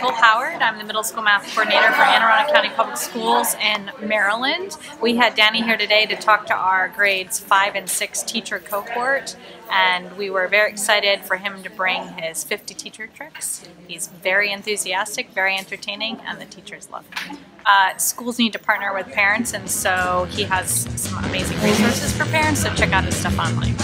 Nicole Howard. I'm the middle school math coordinator for Anne Arundel County Public Schools in Maryland. We had Danny here today to talk to our grades 5 and 6 teacher cohort and we were very excited for him to bring his 50 teacher tricks. He's very enthusiastic, very entertaining, and the teachers love him. Uh, schools need to partner with parents and so he has some amazing resources for parents, so check out his stuff online.